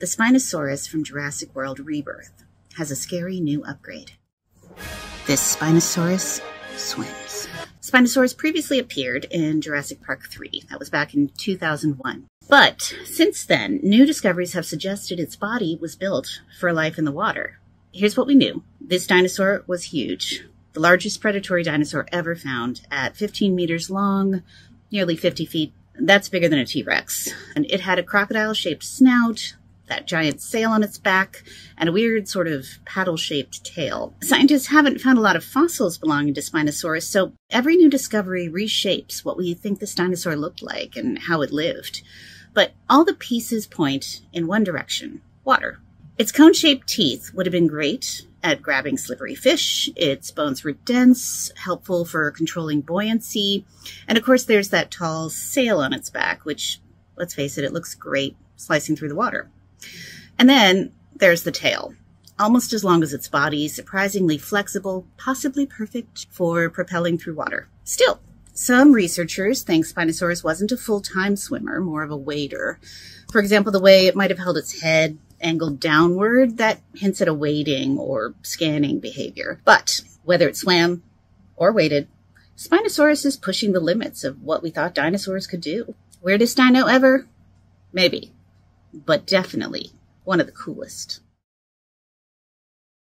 The Spinosaurus from Jurassic World Rebirth has a scary new upgrade. This Spinosaurus swims. Spinosaurus previously appeared in Jurassic Park 3. That was back in 2001. But since then, new discoveries have suggested its body was built for life in the water. Here's what we knew. This dinosaur was huge. The largest predatory dinosaur ever found at 15 meters long, nearly 50 feet. That's bigger than a T-Rex. And it had a crocodile-shaped snout, that giant sail on its back, and a weird sort of paddle shaped tail. Scientists haven't found a lot of fossils belonging to Spinosaurus, so every new discovery reshapes what we think this dinosaur looked like and how it lived. But all the pieces point in one direction water. Its cone shaped teeth would have been great at grabbing slippery fish. Its bones were dense, helpful for controlling buoyancy. And of course, there's that tall sail on its back, which, let's face it, it looks great slicing through the water. And then there's the tail. Almost as long as its body, surprisingly flexible, possibly perfect for propelling through water. Still, some researchers think Spinosaurus wasn't a full-time swimmer, more of a wader. For example, the way it might have held its head angled downward, that hints at a wading or scanning behavior. But whether it swam or waded, Spinosaurus is pushing the limits of what we thought dinosaurs could do. Weirdest dino ever? Maybe but definitely one of the coolest.